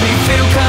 makes me feel